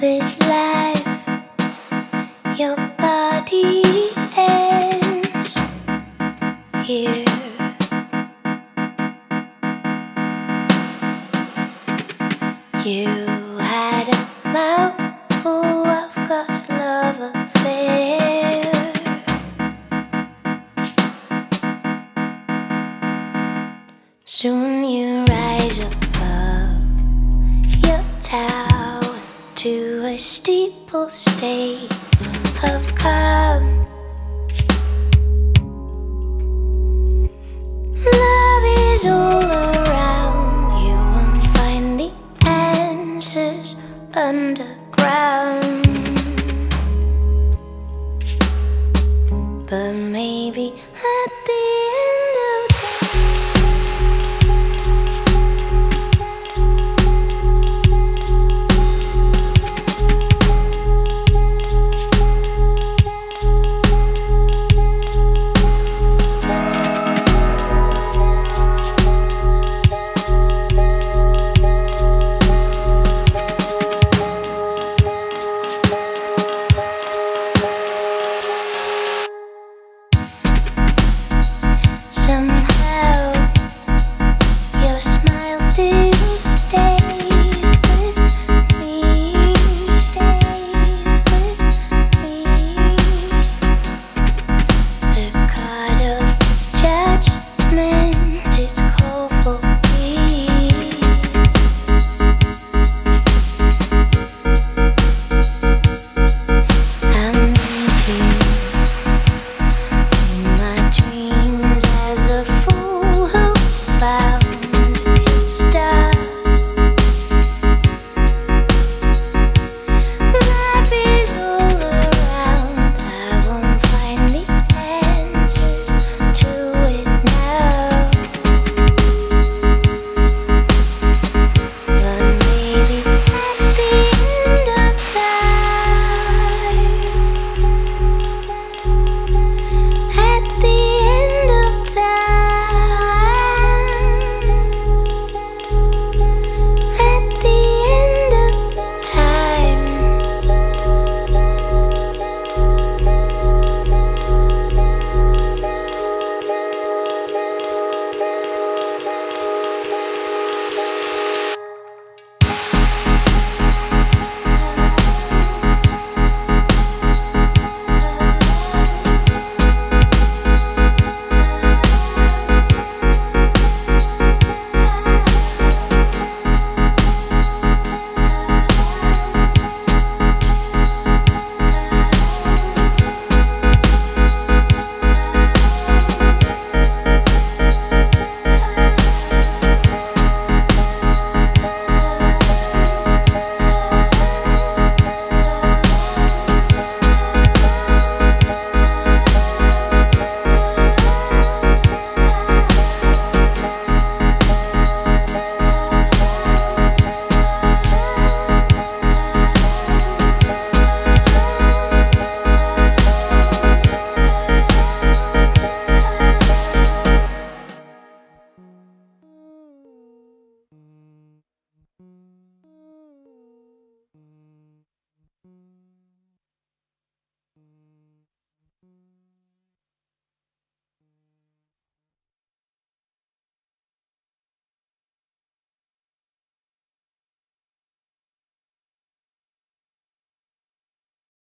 this life, your body ends here. You had a mouthful of God's love affair. Soon you to a steeple state of calm. Love is all around you, will find the answers underground. But maybe at the